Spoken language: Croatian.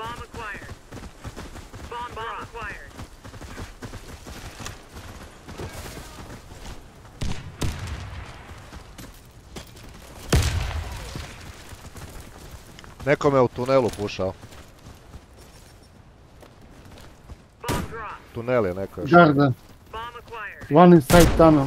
Bomb acquired. Bomb, bomb acquired. Nekome u tunelu pušao. Tunel je neko još. Garda. One inside tunnel.